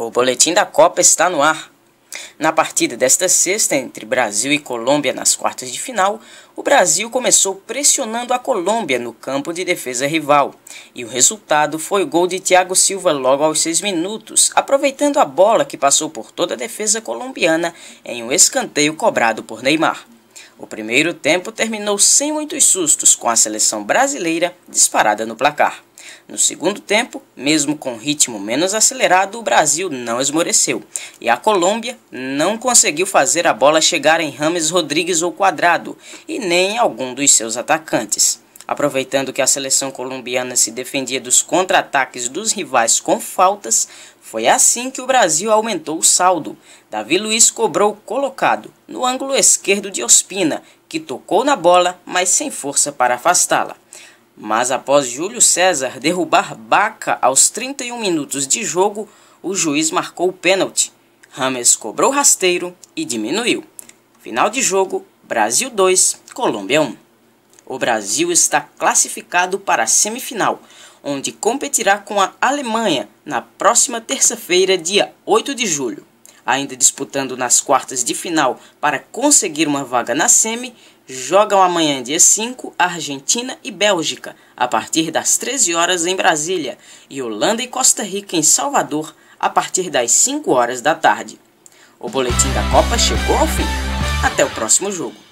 O boletim da Copa está no ar. Na partida desta sexta entre Brasil e Colômbia nas quartas de final, o Brasil começou pressionando a Colômbia no campo de defesa rival. E o resultado foi o gol de Thiago Silva logo aos seis minutos, aproveitando a bola que passou por toda a defesa colombiana em um escanteio cobrado por Neymar. O primeiro tempo terminou sem muitos sustos, com a seleção brasileira disparada no placar. No segundo tempo, mesmo com ritmo menos acelerado, o Brasil não esmoreceu e a Colômbia não conseguiu fazer a bola chegar em Rames Rodrigues ou Quadrado e nem em algum dos seus atacantes. Aproveitando que a seleção colombiana se defendia dos contra-ataques dos rivais com faltas, foi assim que o Brasil aumentou o saldo. Davi Luiz cobrou colocado no ângulo esquerdo de Ospina, que tocou na bola, mas sem força para afastá-la. Mas após Júlio César derrubar Baca aos 31 minutos de jogo, o juiz marcou o pênalti. Rames cobrou rasteiro e diminuiu. Final de jogo: Brasil 2, Colômbia 1. O Brasil está classificado para a semifinal, onde competirá com a Alemanha na próxima terça-feira, dia 8 de julho. Ainda disputando nas quartas de final para conseguir uma vaga na semi, jogam amanhã, dia 5, Argentina e Bélgica, a partir das 13 horas em Brasília, e Holanda e Costa Rica em Salvador, a partir das 5 horas da tarde. O boletim da Copa chegou ao fim. Até o próximo jogo.